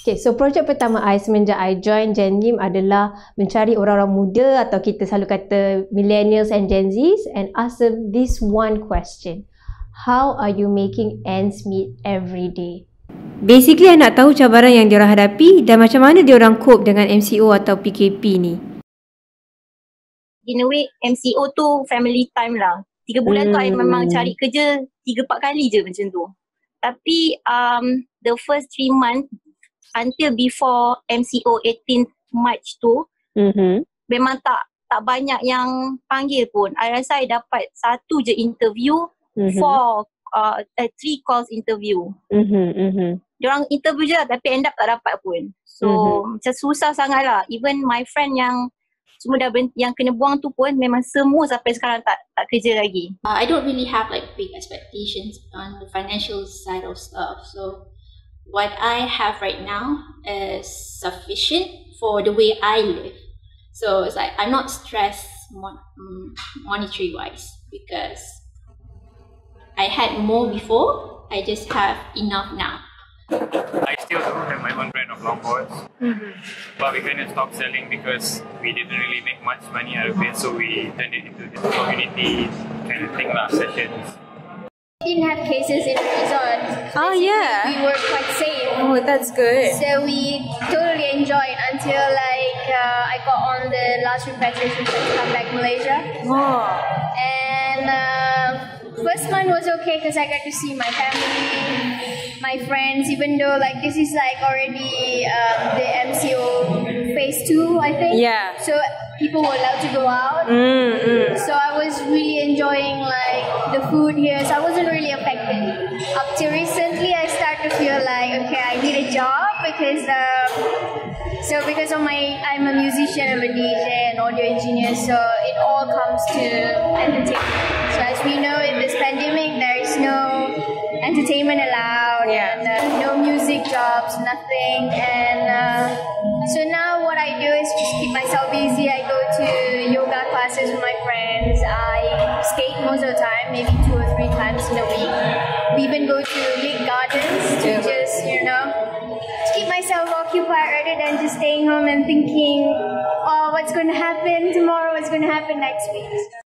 Okay, so projek pertama I semenjak I join Gen Lim adalah mencari orang-orang muda atau kita selalu kata millennials and Gen Zs and ask them this one question. How are you making ends meet every day? Basically, I nak tahu cabaran yang diorang hadapi dan macam mana diorang cope dengan MCO atau PKP ni. In a way, MCO tu family time lah. Tiga bulan hmm. tu I memang hmm. cari kerja tiga empat kali je macam tu. Tapi um, the first three months until before MCO 18th March tu mm-hmm. memang tak tak banyak yang panggil pun. I rasa I dapat satu je interview mm-hmm. for uh, uh, three calls interview. Mm-hmm. Mm-hmm. Diorang interview je lah, tapi end up tak dapat pun. So mm-hmm. macam susah sangat lah. Even my friend yang semua dah berhenti, yang kena buang tu pun memang semua sampai sekarang tak tak kerja lagi. Uh, I don't really have like big expectations on the financial side of stuff. So what I have right now is sufficient for the way I live. So it's like I'm not stressed mon- mm, monetary wise because I had more before. I just have enough now. I still do have my own brand of longboards, mm-hmm. but we kind of stopped selling because we didn't really make much money out of it. So we turned it into this community kind of thing, last sessions didn't have cases in the resort. Oh yeah. We were quite safe. Oh, that's good. So we totally enjoyed until like uh, I got on the last repatriation flight to come back Malaysia. Oh. And uh, first month was okay because I got to see my family, my friends. Even though like this is like already um, the MCO phase two, I think. Yeah. So people were allowed to go out. Mm, mm. So I was really enjoying like the food here. So I wasn't really affected. Up to recently, I started to feel like okay, I need a job because um, so because of my I'm a musician, I'm a DJ and audio engineer. So it all comes to entertainment. So as we know, pandemic, there is no entertainment allowed yeah. and uh, no music jobs, nothing. And uh, so now what I do is just keep myself busy. I go to yoga classes with my friends. I skate most of the time, maybe two or three times in a week. We even go to Lake Gardens to just, you know, to keep myself occupied rather than just staying home and thinking, oh, what's going to happen tomorrow, what's going to happen next week.